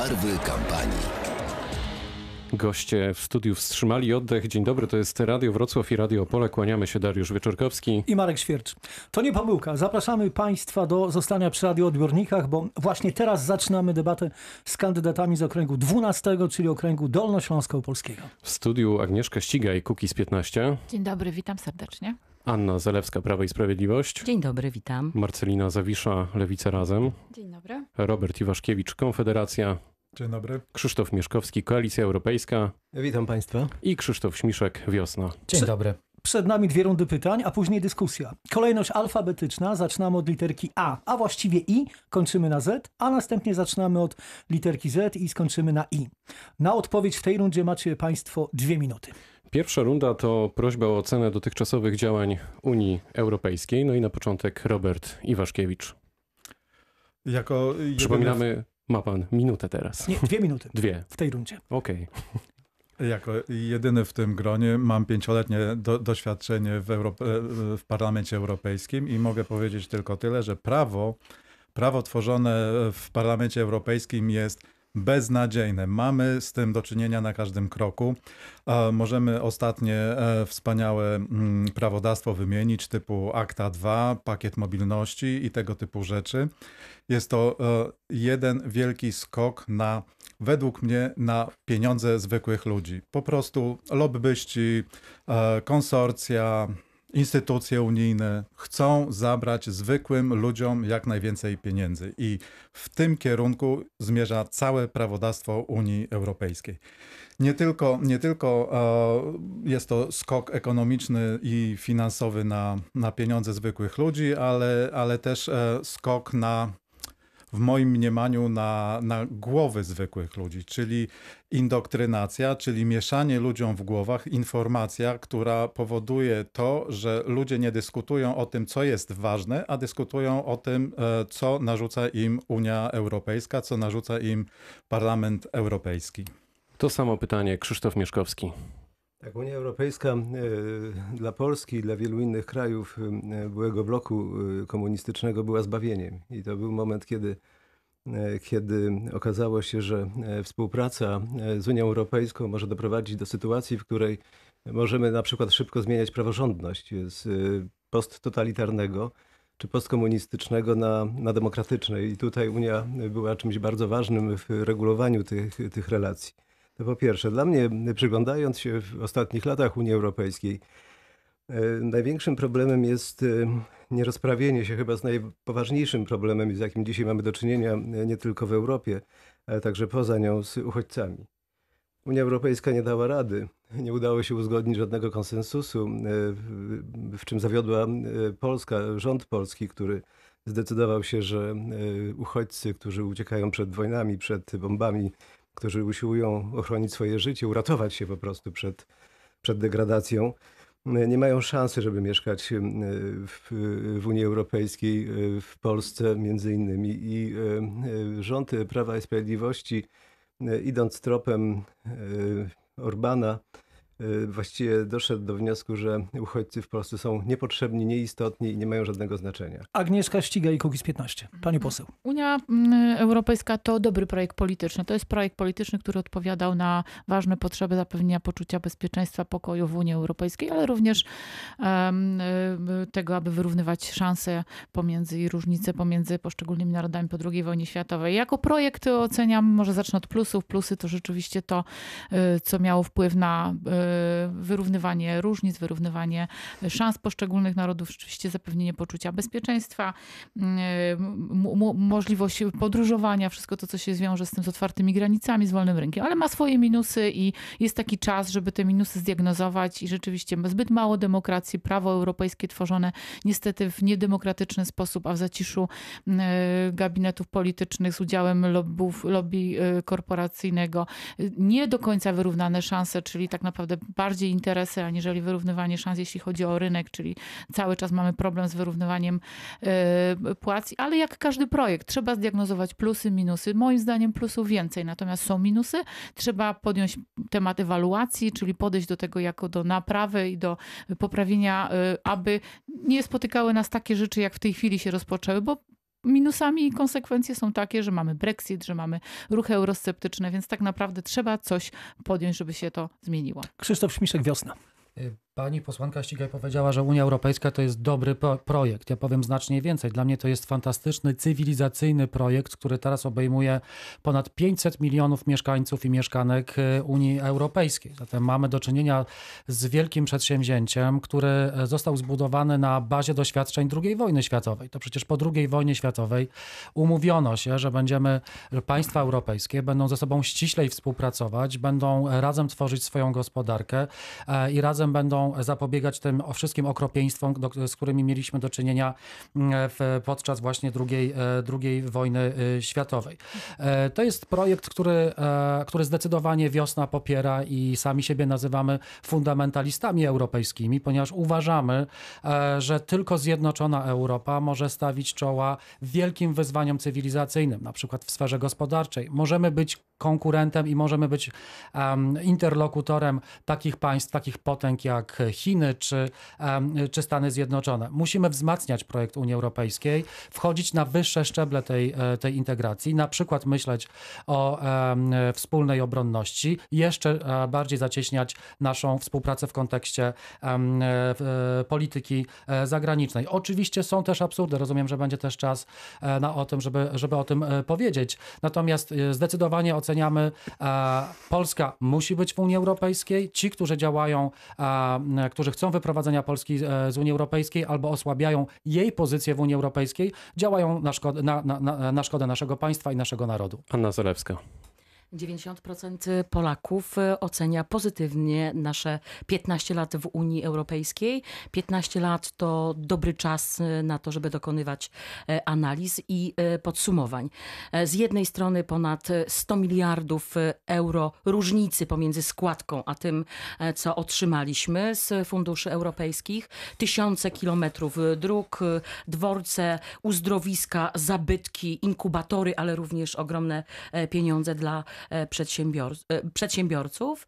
Barwy kampanii. Goście w studiu wstrzymali oddech. Dzień dobry, to jest Radio Wrocław i Radio Opole. Kłaniamy się Dariusz Wieczorkowski i Marek Świercz. To nie pomyłka. Zapraszamy Państwa do zostania przy radioodbiornikach, bo właśnie teraz zaczynamy debatę z kandydatami z okręgu 12, czyli okręgu Dolnośląsko-Polskiego. W studiu Agnieszka Ścigaj, Kukiz 15. Dzień dobry, witam serdecznie. Anna Zalewska, Prawo i Sprawiedliwość. Dzień dobry, witam. Marcelina Zawisza, Lewica Razem. Dzień dobry. Robert Iwaszkiewicz, Konfederacja. Dzień dobry. Krzysztof Mieszkowski, Koalicja Europejska. Witam Państwa. I Krzysztof Śmiszek, Wiosna. Dzień dobry. Przed nami dwie rundy pytań, a później dyskusja. Kolejność alfabetyczna. Zaczynamy od literki A, a właściwie I, kończymy na Z, a następnie zaczynamy od literki Z i skończymy na I. Na odpowiedź w tej rundzie macie Państwo dwie minuty. Pierwsza runda to prośba o ocenę dotychczasowych działań Unii Europejskiej. No i na początek Robert Iwaszkiewicz. Jako Przypominamy, ma pan minutę teraz. Nie, dwie minuty. Dwie. W tej rundzie. Okej. Okay. Jako jedyny w tym gronie mam pięcioletnie do, doświadczenie w, Europe, w Parlamencie Europejskim i mogę powiedzieć tylko tyle, że prawo, prawo tworzone w Parlamencie Europejskim jest beznadziejne. Mamy z tym do czynienia na każdym kroku. Możemy ostatnie e, wspaniałe mm, prawodawstwo wymienić, typu Akta 2, pakiet mobilności i tego typu rzeczy. Jest to e, jeden wielki skok na, według mnie, na pieniądze zwykłych ludzi. Po prostu lobbyści, e, konsorcja, instytucje unijne chcą zabrać zwykłym ludziom jak najwięcej pieniędzy i w tym kierunku zmierza całe prawodawstwo Unii Europejskiej. Nie tylko, nie tylko e, jest to skok ekonomiczny i finansowy na, na pieniądze zwykłych ludzi, ale, ale też e, skok na w moim mniemaniu na, na głowy zwykłych ludzi, czyli indoktrynacja, czyli mieszanie ludziom w głowach, informacja, która powoduje to, że ludzie nie dyskutują o tym, co jest ważne, a dyskutują o tym, e, co narzuca im Unia Europejska, co narzuca im Parlament Europejski. To samo pytanie Krzysztof Mieszkowski. Tak, Unia Europejska e, dla Polski i dla wielu innych krajów e, byłego bloku e, komunistycznego była zbawieniem. I to był moment, kiedy, kiedy okazało się, że współpraca z Unią Europejską może doprowadzić do sytuacji, w której możemy na przykład szybko zmieniać praworządność z posttotalitarnego czy postkomunistycznego na, na demokratyczne. I tutaj Unia była czymś bardzo ważnym w regulowaniu tych, tych relacji. Po pierwsze, dla mnie, przyglądając się w ostatnich latach Unii Europejskiej, e, największym problemem jest e, nierozprawienie się chyba z najpoważniejszym problemem, z jakim dzisiaj mamy do czynienia e, nie tylko w Europie, ale także poza nią z uchodźcami. Unia Europejska nie dała rady, nie udało się uzgodnić żadnego konsensusu, w czym zawiodła Polska, rząd polski, który zdecydował się, że uchodźcy, którzy uciekają przed wojnami, przed bombami, którzy usiłują ochronić swoje życie, uratować się po prostu przed, przed degradacją, nie mają szansy, żeby mieszkać w, w Unii Europejskiej, w Polsce między innymi. I e, rząd Prawa i Sprawiedliwości, idąc tropem e, Orbana, właściwie doszedł do wniosku, że uchodźcy w Polsce są niepotrzebni, nieistotni i nie mają żadnego znaczenia. Agnieszka Ściga i Kukiz 15. Pani mhm. poseł. Unia mm, Europejska to dobry projekt polityczny. To jest projekt polityczny, który odpowiadał na ważne potrzeby zapewnienia poczucia bezpieczeństwa, pokoju w Unii Europejskiej, ale również um, tego, aby wyrównywać szanse pomiędzy i różnice pomiędzy poszczególnymi narodami po II wojnie światowej. Jako projekt oceniam, może zacznę od plusów. Plusy to rzeczywiście to, y, co miało wpływ na wyrównywanie różnic, wyrównywanie szans poszczególnych narodów, rzeczywiście zapewnienie poczucia bezpieczeństwa, możliwość podróżowania, wszystko to, co się zwiąże z tym, z otwartymi granicami, z wolnym rynkiem, ale ma swoje minusy i jest taki czas, żeby te minusy zdiagnozować i rzeczywiście zbyt mało demokracji, prawo europejskie tworzone niestety w niedemokratyczny sposób, a w zaciszu gabinetów politycznych z udziałem lobby y, korporacyjnego, nie do końca wyrównane szanse, czyli tak naprawdę bardziej interesy, aniżeli wyrównywanie szans, jeśli chodzi o rynek, czyli cały czas mamy problem z wyrównywaniem e, płac, ale jak każdy projekt, trzeba zdiagnozować plusy, minusy. Moim zdaniem plusów więcej, natomiast są minusy. Trzeba podjąć temat ewaluacji, czyli podejść do tego jako do naprawy i do poprawienia, e, aby nie spotykały nas takie rzeczy, jak w tej chwili się rozpoczęły, bo minusami i konsekwencje są takie, że mamy Brexit, że mamy ruchy eurosceptyczne, więc tak naprawdę trzeba coś podjąć, żeby się to zmieniło. Krzysztof Śmiszek, wiosna. Pani posłanka Ścigaj powiedziała, że Unia Europejska to jest dobry projekt. Ja powiem znacznie więcej. Dla mnie to jest fantastyczny, cywilizacyjny projekt, który teraz obejmuje ponad 500 milionów mieszkańców i mieszkanek y, Unii Europejskiej. Zatem mamy do czynienia z wielkim przedsięwzięciem, który y, został zbudowany na bazie doświadczeń II wojny światowej. To przecież po II wojnie światowej umówiono się, że będziemy, że państwa europejskie będą ze sobą ściślej współpracować, będą razem tworzyć swoją gospodarkę e, i razem będą zapobiegać tym wszystkim okropieństwom, do, z którymi mieliśmy do czynienia mm, w, podczas właśnie drugiej, e, drugiej wojny e, światowej. E, to jest projekt, który, który zdecydowanie wiosna popiera i sami siebie nazywamy fundamentalistami europejskimi, ponieważ uważamy, że tylko zjednoczona Europa może stawić czoła wielkim wyzwaniom cywilizacyjnym, na przykład w sferze gospodarczej. Możemy być konkurentem i możemy być um, interlokutorem takich państw, takich potęg jak Chiny czy, czy Stany Zjednoczone. Musimy wzmacniać projekt Unii Europejskiej, wchodzić na wyższe szczeble tej, e, tej integracji, na przykład myśleć o wspólnej obronności, jeszcze e, bardziej zacieśniać naszą współpracę w kontekście polityki e, zagranicznej. Oczywiście są też absurdy, rozumiem, że będzie też czas na o tym, żeby, żeby o tym powiedzieć. Natomiast zdecydowanie oceniam oceniamy. Polska musi być w Unii Europejskiej. Ci, którzy działają, którzy chcą wyprowadzenia Polski e, z Unii Europejskiej albo osłabiają jej pozycję w Unii Europejskiej, działają na szkodę, na, na, na szkodę naszego państwa i naszego narodu. Anna Zalewska. 90% Polaków e, ocenia pozytywnie nasze 15 lat w Unii Europejskiej. 15 lat to dobry czas e, na to, żeby dokonywać e, analiz i podsumowań. Z jednej strony ponad 100 miliardów euro różnicy pomiędzy składką a tym, co otrzymaliśmy z funduszy europejskich. Tysiące kilometrów dróg, dworce, uzdrowiska, zabytki, inkubatory, ale również ogromne pieniądze dla przedsiębiorców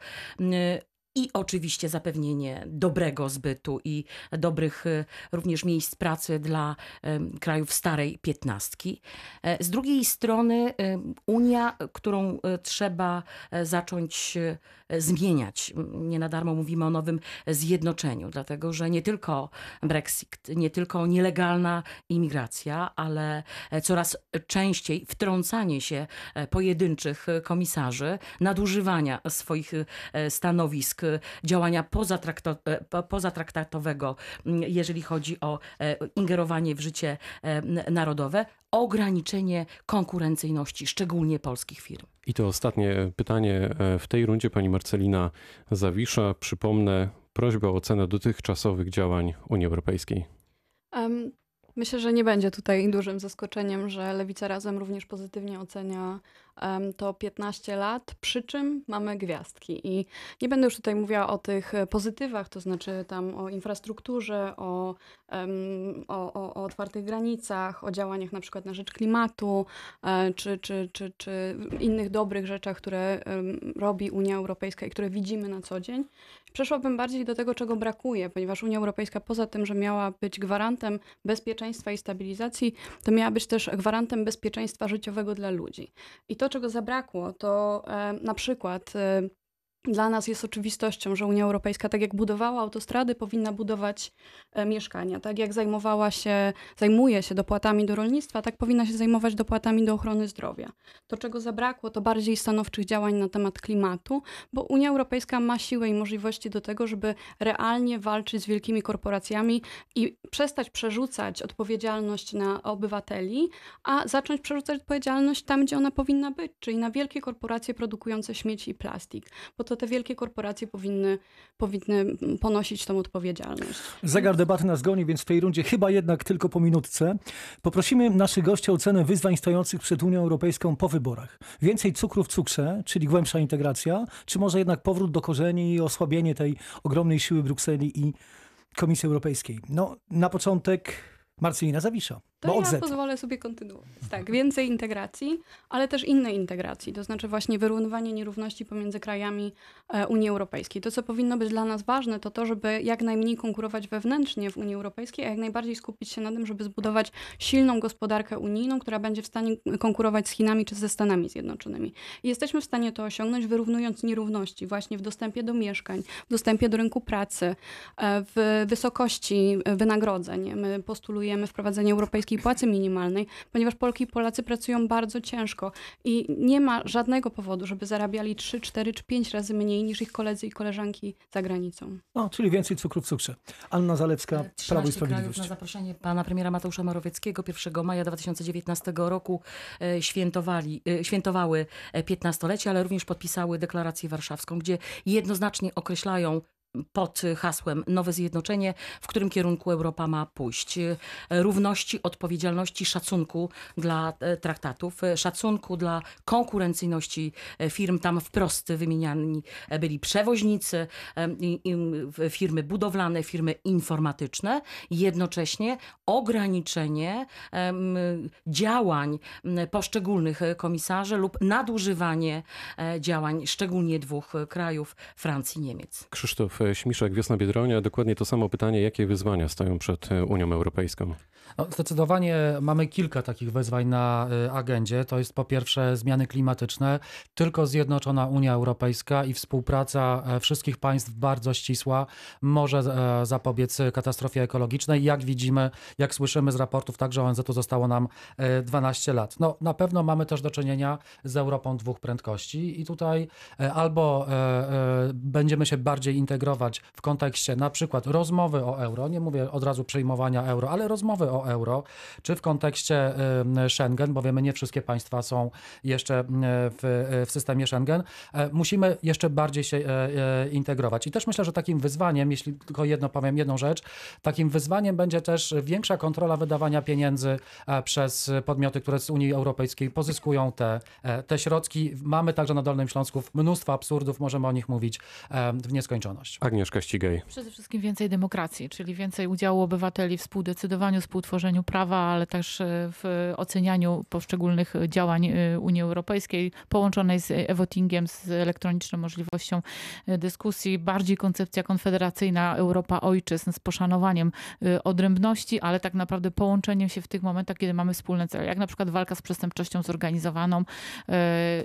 i oczywiście zapewnienie dobrego zbytu i dobrych e, również miejsc pracy dla krajów starej piętnastki. Z drugiej strony Unia, którą trzeba zacząć zmieniać. Nie na darmo mówimy o nowym zjednoczeniu, dlatego że nie tylko Brexit, nie tylko nielegalna imigracja, ale coraz częściej wtrącanie się pojedynczych komisarzy, nadużywania swoich stanowisk, działania pozatraktatowego, jeżeli chodzi o ingerowanie w życie narodowe, ograniczenie konkurencyjności, szczególnie polskich firm. I to ostatnie pytanie e, w tej rundzie pani Marcelina Zawisza. Przypomnę prośbę o ocenę dotychczasowych działań Unii Europejskiej. Um, myślę, że nie będzie tutaj dużym zaskoczeniem, że Lewica Razem również pozytywnie ocenia to 15 lat, przy czym mamy gwiazdki. I nie będę już tutaj mówiła o tych pozytywach, to znaczy tam o infrastrukturze, o, o, o, o otwartych granicach, o działaniach na przykład na rzecz klimatu, e, czy, czy, czy, czy innych dobrych rzeczach, które robi Unia Europejska i które widzimy na co dzień. Przeszłabym bardziej do tego, czego brakuje, ponieważ Unia Europejska poza tym, że miała być gwarantem bezpieczeństwa i stabilizacji, to miała być też gwarantem bezpieczeństwa życiowego dla ludzi. I to, czego zabrakło, to e, na przykład e, dla nas jest oczywistością, że Unia Europejska, tak jak budowała autostrady, powinna budować e, mieszkania. Tak jak zajmowała się, zajmuje się dopłatami do rolnictwa, tak powinna się zajmować dopłatami do ochrony zdrowia. To, czego zabrakło, to bardziej stanowczych działań na temat klimatu, bo Unia Europejska ma siłę i możliwości do tego, żeby realnie walczyć z wielkimi korporacjami i przestać przerzucać odpowiedzialność na obywateli, a zacząć przerzucać odpowiedzialność tam, gdzie ona powinna być, czyli na wielkie korporacje produkujące śmieci i plastik. Bo to to te wielkie korporacje powinny, powinny ponosić tą odpowiedzialność. Zegar debaty nas goni, więc w tej rundzie chyba jednak tylko po minutce. Poprosimy naszych gości o ocenę wyzwań stojących przed Unią Europejską po wyborach. Więcej cukru w cukrze, czyli głębsza integracja, czy może jednak powrót do korzeni i osłabienie tej ogromnej siły Brukseli i Komisji Europejskiej? No, na początek Marcelina Zawisza. To Bo ja pozwolę sobie kontynuować. Tak, więcej integracji, ale też innej integracji, to znaczy właśnie wyrównywanie nierówności pomiędzy krajami e, Unii Europejskiej. To, co powinno być dla nas ważne, to to, żeby jak najmniej konkurować wewnętrznie w Unii Europejskiej, a jak najbardziej skupić się na tym, żeby zbudować silną gospodarkę unijną, która będzie w stanie konkurować z Chinami czy ze Stanami Zjednoczonymi. I jesteśmy w stanie to osiągnąć, wyrównując nierówności właśnie w dostępie do mieszkań, w dostępie do rynku pracy, e, w wysokości wynagrodzeń. My postulujemy wprowadzenie europejskiej płacy minimalnej, ponieważ Polki i Polacy pracują bardzo ciężko i nie ma żadnego powodu, żeby zarabiali 3, 4 czy 5 razy mniej niż ich koledzy i koleżanki za granicą. No, czyli więcej cukru w cukrze. Anna Zalewska, Prawo i Sprawiedliwość. na zaproszenie pana premiera Mateusza Morawieckiego 1 maja 2019 roku e, świętowali, e, świętowały 15-lecie, ale również podpisały deklarację warszawską, gdzie jednoznacznie określają pod hasłem Nowe Zjednoczenie, w którym kierunku Europa ma pójść. Równości, odpowiedzialności, szacunku dla e, traktatów, e, szacunku dla konkurencyjności e, firm. Tam wprost wymieniani byli przewoźnicy, firmy budowlane, firmy informatyczne. Jednocześnie ograniczenie działań poszczególnych komisarzy lub nadużywanie działań szczególnie dwóch krajów, Francji i Niemiec. Krzysztof Śmiszek, Wiosna Biedronia. Dokładnie to samo pytanie, jakie wyzwania stoją przed e, Unią Europejską? No, zdecydowanie mamy kilka takich wyzwań na e, agendzie. To jest po pierwsze zmiany klimatyczne. Tylko zjednoczona Unia Europejska i współpraca e, wszystkich państw bardzo ścisła może zapobiec katastrofie ekologicznej. Jak widzimy, jak słyszymy z raportów, także ONZ-u zostało nam 12 lat. No, na pewno mamy też do czynienia z Europą dwóch prędkości i tutaj albo będziemy się bardziej integrować w kontekście na przykład rozmowy o euro, nie mówię od razu przyjmowania euro, ale rozmowy o euro, czy w kontekście Schengen, bo wiemy, nie wszystkie państwa są jeszcze w, w systemie Schengen, e, musimy jeszcze bardziej się e, e, integrować. I też myślę, że takim wyzwaniem, jeśli tylko jedno powiem, jedną rzecz, takim wyzwaniem będzie też większa kontrola wydawania pieniędzy przez podmioty, które z Unii Europejskiej pozyskują te, te środki. Mamy także na Dolnym Śląsku mnóstwo absurdów, możemy o nich mówić w nieskończoność. Agnieszka Ścigaj. Przede wszystkim więcej demokracji, czyli więcej udziału obywateli w współdecydowaniu, współtworzeniu prawa, ale też e, w ocenianiu poszczególnych działań e, Unii Europejskiej, połączonej z e-votingiem, z elektroniczną możliwością e, dyskusji. Bardziej koncepcja konfederacyjna Europa Ojczyzn z poszanowaniem odrębności, ale tak naprawdę połączeniem się w tych momentach, kiedy mamy wspólne cele, jak na przykład walka z przestępczością zorganizowaną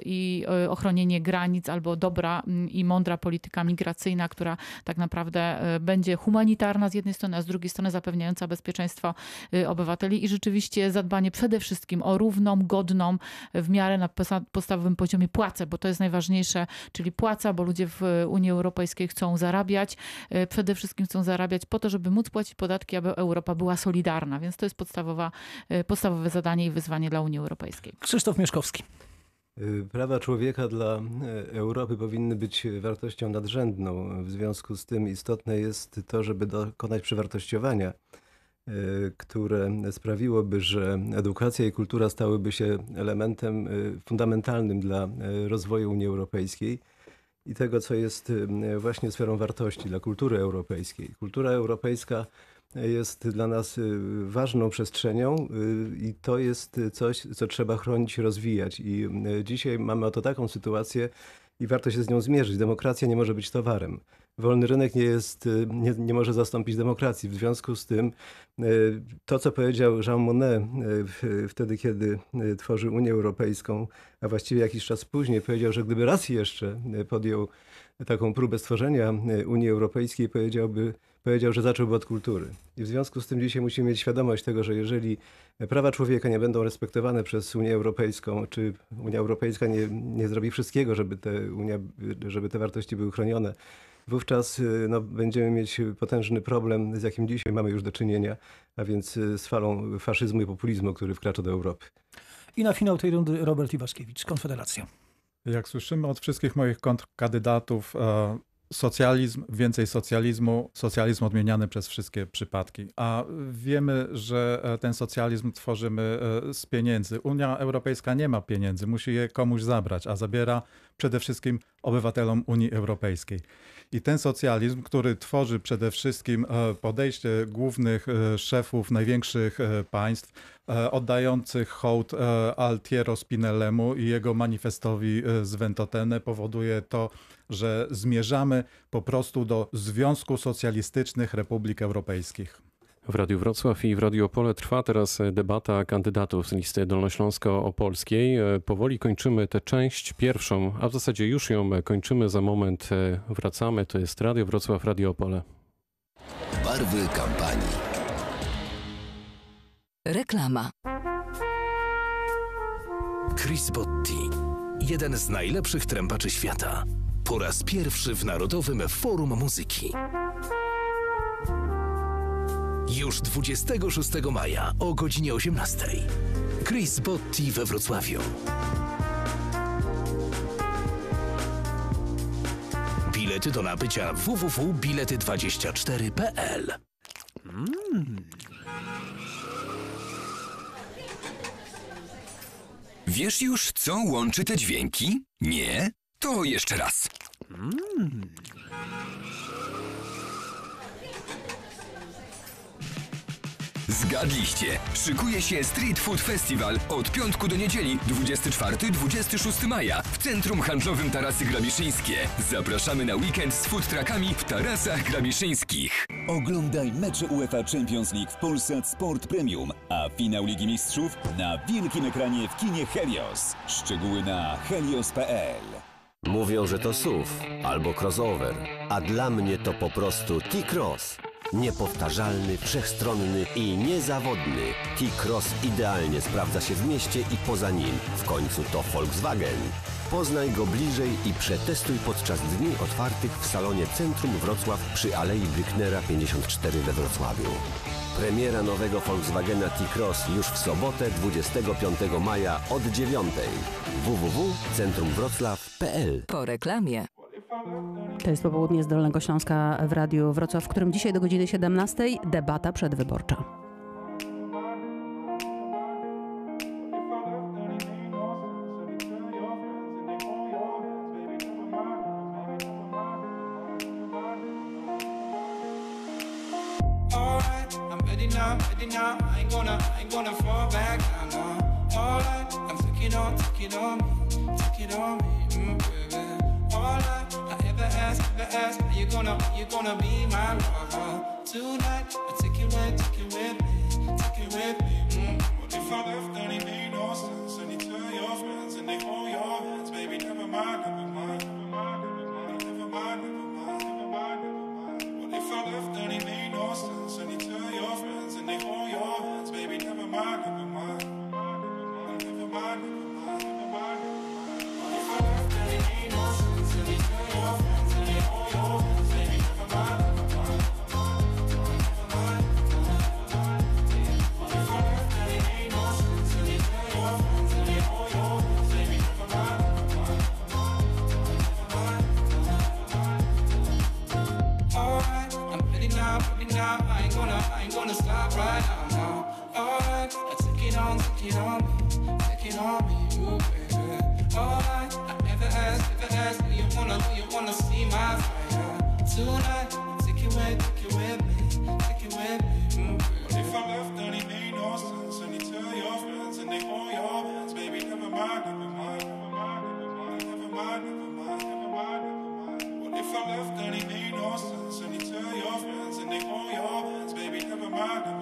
i ochronienie granic, albo dobra i mądra polityka migracyjna, która tak naprawdę e, będzie humanitarna z jednej strony, a z drugiej strony zapewniająca bezpieczeństwo e, obywateli i rzeczywiście zadbanie przede wszystkim o równą, godną, w miarę na podstawowym poziomie płacę, bo to jest najważniejsze, czyli płaca, bo ludzie w Unii Europejskiej chcą zarabiać, e, przede wszystkim chcą zarabiać po to, żeby móc płacić podatki, aby Europa była solidarna, więc to jest podstawowa, podstawowe zadanie i wyzwanie dla Unii Europejskiej. Krzysztof Mieszkowski. Y, prawa człowieka dla y, Europy powinny być wartością nadrzędną. W związku z tym istotne jest to, żeby dokonać przewartościowania, y, które sprawiłoby, że edukacja i kultura stałyby się elementem fundamentalnym dla rozwoju Unii Europejskiej i tego, co jest właśnie sferą wartości dla kultury europejskiej. Kultura europejska jest dla nas y, ważną przestrzenią y, i to jest coś, co trzeba chronić i rozwijać. I y, dzisiaj mamy oto taką sytuację i warto się z nią zmierzyć. Demokracja nie może być towarem. Wolny rynek nie, jest, nie, nie może zastąpić demokracji. W związku z tym to, co powiedział Jean Monnet wtedy, kiedy tworzył Unię Europejską, a właściwie jakiś czas później powiedział, że gdyby raz jeszcze podjął taką próbę stworzenia Unii Europejskiej, powiedziałby, powiedział, że zacząłby od kultury. I w związku z tym dzisiaj musimy mieć świadomość tego, że jeżeli prawa człowieka nie będą respektowane przez Unię Europejską, czy Unia Europejska nie, nie zrobi wszystkiego, żeby te, Unia, żeby te wartości były chronione, wówczas no, będziemy mieć potężny problem, z jakim dzisiaj mamy już do czynienia, a więc z falą faszyzmu i populizmu, który wkracza do Europy. I na finał tej rundy Robert Iwaszkiewicz, Konfederacja. Jak słyszymy od wszystkich moich kontrkandydatów, e, socjalizm, więcej socjalizmu, socjalizm odmieniany przez wszystkie przypadki. A wiemy, że e, ten socjalizm tworzymy e, z pieniędzy. Unia Europejska nie ma pieniędzy, musi je komuś zabrać, a zabiera przede wszystkim obywatelom Unii Europejskiej. I ten socjalizm, który tworzy przede wszystkim e, podejście głównych szefów największych państw, oddających hołd Altiero Spinellemu i jego manifestowi z Ventotene, powoduje to, że zmierzamy po prostu do Związku Socjalistycznych Republik Europejskich. W Radiu Wrocław i w Radio Opole trwa teraz debata kandydatów z listy dolnośląsko-opolskiej. Powoli kończymy tę część pierwszą, a w zasadzie już ją kończymy. Za moment wracamy. To jest Radio Wrocław, Radio Opole. Barwy kampanii. Reklama. Chris Botti. Jeden z najlepszych trębaczy świata. Po raz pierwszy w Narodowym Forum Muzyki. Już 26 maja o godzinie 18. Chris Botti we Wrocławiu. Bilety do nabycia www.bilety24.pl mm. Wiesz już, co łączy te dźwięki? Nie? To jeszcze raz. Mm. Zgadliście! Szykuje się Street Food Festival od piątku do niedzieli 24-26 maja w Centrum Handlowym Tarasy Gramiszyńskie. Zapraszamy na weekend z food truckami w Tarasach Gramiszyńskich. Oglądaj mecze UEFA Champions League w Polsat Sport Premium, a finał Ligi Mistrzów na wielkim ekranie w kinie Helios. Szczegóły na helios.pl Mówią, że to SUV albo crossover, a dla mnie to po prostu T-Cross. Niepowtarzalny, wszechstronny i niezawodny. T-Cross idealnie sprawdza się w mieście i poza nim. W końcu to Volkswagen. Poznaj go bliżej i przetestuj podczas dni otwartych w salonie Centrum Wrocław przy Alei Brücknera 54 we Wrocławiu. Premiera nowego Volkswagena T-Cross już w sobotę 25 maja od 9. www.centrumwroclaw.pl Po reklamie. To jest popołudnie z Dolnego Śląska w Radiu Wrocław, w którym dzisiaj do godziny 17 debata przedwyborcza. you wanna fall back, I know All I I'm taking on, taking on me, taking on me, mm, baby All I I ever ask, ever ask Are you gonna, are you gonna be my lover? Tonight, I take you with, take you with me, take you with me, mm. What if I left, and it made no sense And you tell your friends, and they hold your hands Baby, never mind, never mind, never mind, never mind, never mind. they your hands, baby, never mind, never mind. Never mind, never mind, never mind. If I left, there ain't no sense in me, on the stop right now, now. Alright, I took it on, took it on me Took it on me, you baby. Alright, I never ask, never ask, Do you wanna, do you wanna see my fire? Tonight, take it with, take it with me. mind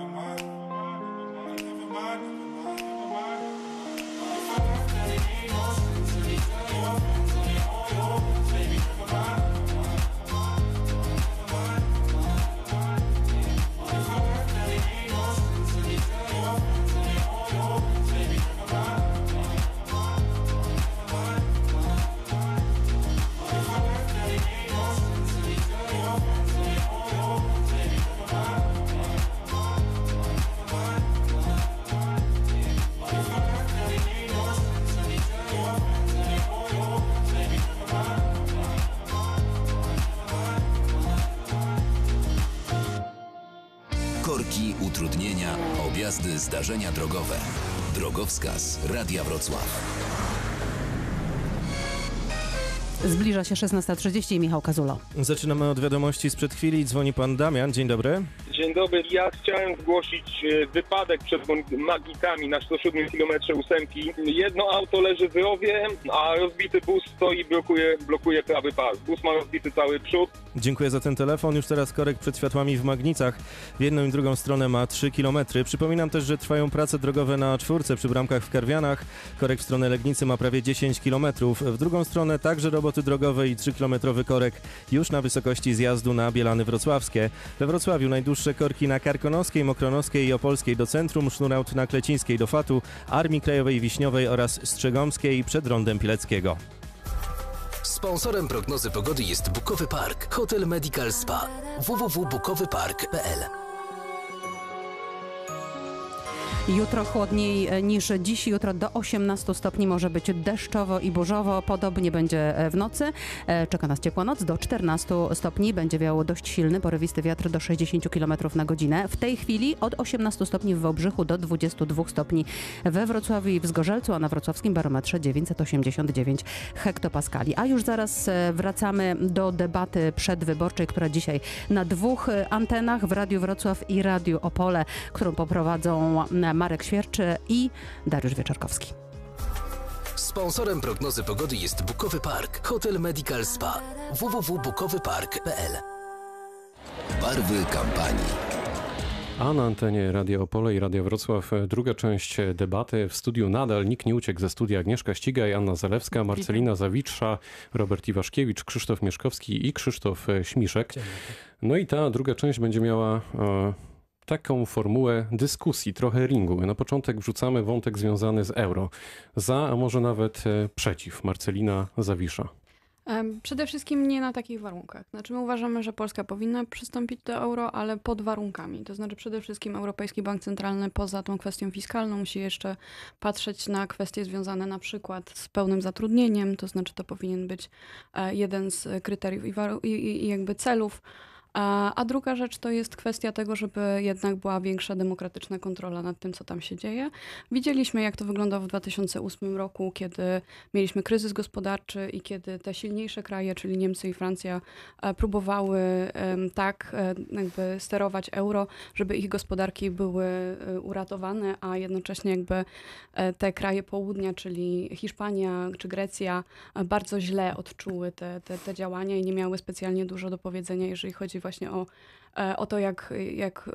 Zdarzenia drogowe. Drogowskaz Radia Wrocław. Zbliża się 16.30 Michał Kazulo. Zaczynamy od wiadomości sprzed chwili. Dzwoni pan Damian. Dzień dobry. Dzień dobry. Ja chciałem zgłosić e, wypadek przed Magikami na 107 km ósemki. Jedno auto leży w rowie, a rozbity bus stoi blokuje, blokuje prawy pas. Bus ma rozbity cały przód. Dziękuję za ten telefon. Już teraz korek przed światłami w Magnicach. W jedną i drugą stronę ma 3 km. Przypominam też, że trwają prace drogowe na czwórce przy bramkach w Karwianach. Korek w stronę Legnicy ma prawie 10 km. W drugą stronę także roboty drogowe i 3-kilometrowy korek już na wysokości zjazdu na Bielany Wrocławskie. We Wrocławiu najdłuższe korki na Karkonoskiej, Mokronowskiej i Opolskiej do centrum, sznurout na Klecińskiej do Fatu, Armii Krajowej Wiśniowej oraz Strzegomskiej przed rondem Pileckiego. Sponsorem prognozy pogody jest Bukowy Park, Hotel Medical Spa www.bukowypark.pl Jutro chłodniej e, niż dziś. Jutro do 18 stopni może być deszczowo i burzowo. Podobnie będzie e, w nocy. E, czeka nas ciepła noc. Do 14 stopni będzie wiało dość silny, porywisty wiatr do 60 km na godzinę. W tej chwili od 18 stopni w Wałbrzychu do 22 stopni we Wrocławiu i w Zgorzelcu, a na wrocławskim barometrze 989 hektopaskali. A już zaraz wracamy do debaty przedwyborczej, która dzisiaj na dwóch antenach w Radiu Wrocław i Radiu Opole, którą poprowadzą Marek Świerczy i Dariusz Wieczorkowski. Sponsorem prognozy pogody jest Bukowy Park, Hotel Medical Spa www.bukowypark.pl Barwy kampanii. A na antenie Radio Opole i Radio Wrocław druga część debaty. W studiu nadal nikt nie uciekł ze studia Agnieszka Ścigaj, Anna Zalewska, Marcelina Zawitrza, Robert Iwaszkiewicz, Krzysztof Mieszkowski i Krzysztof Śmiszek. No i ta druga część będzie miała e, taką formułę dyskusji, trochę ringu. Na początek wrzucamy wątek związany z euro. Za, a może nawet e, przeciw. Marcelina Zawisza. Przede wszystkim nie na takich warunkach. Znaczy my uważamy, że Polska powinna przystąpić do euro, ale pod warunkami. To znaczy przede wszystkim Europejski Bank Centralny poza tą kwestią fiskalną musi jeszcze patrzeć na kwestie związane na przykład z pełnym zatrudnieniem, to znaczy to powinien być e, jeden z kryteriów i, i, i jakby celów a, a druga rzecz to jest kwestia tego, żeby jednak była większa demokratyczna kontrola nad tym, co tam się dzieje. Widzieliśmy, jak to wyglądało w 2008 roku, kiedy mieliśmy kryzys gospodarczy i kiedy te silniejsze kraje, czyli Niemcy i Francja, e, próbowały tak e, jakby sterować euro, żeby ich gospodarki były e, uratowane, a jednocześnie jakby te kraje południa, czyli Hiszpania czy Grecja, bardzo źle odczuły te, te, te działania i nie miały specjalnie dużo do powiedzenia, jeżeli chodzi właśnie o, e, o to, jak, jak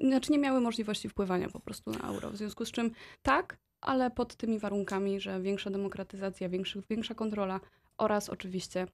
znaczy nie miały możliwości wpływania po prostu na euro. W związku z czym tak, ale pod tymi warunkami, że większa demokratyzacja, większy, większa kontrola oraz oczywiście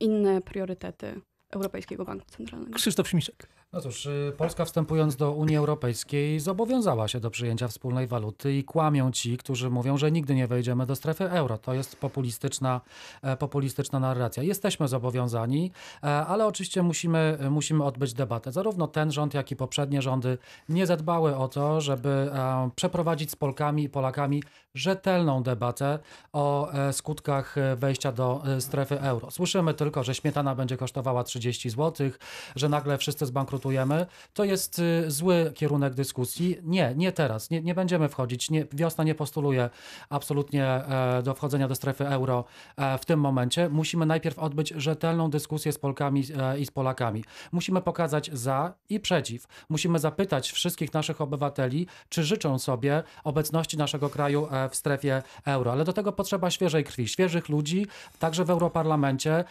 inne priorytety Europejskiego Banku Centralnego. Krzysztof Śmiszek. No cóż, y, Polska wstępując do Unii Europejskiej zobowiązała się do przyjęcia wspólnej waluty i kłamią ci, którzy mówią, że nigdy nie wejdziemy do strefy euro. To jest populistyczna, e, populistyczna narracja. Jesteśmy zobowiązani, e, ale oczywiście musimy, musimy odbyć debatę. Zarówno ten rząd, jak i poprzednie rządy nie zadbały o to, żeby e, przeprowadzić z Polkami i Polakami rzetelną debatę o skutkach wejścia do strefy euro. Słyszymy tylko, że śmietana będzie kosztowała 30 zł, że nagle wszyscy zbankrutowali to jest y, zły kierunek dyskusji. Nie, nie teraz. Nie, nie będziemy wchodzić. Nie, wiosna nie postuluje absolutnie e, do wchodzenia do strefy euro e, w tym momencie. Musimy najpierw odbyć rzetelną dyskusję z Polkami e, i z Polakami. Musimy pokazać za i przeciw. Musimy zapytać wszystkich naszych obywateli, czy życzą sobie obecności naszego kraju w strefie euro. Ale do tego potrzeba świeżej krwi, świeżych ludzi, także w Europarlamencie,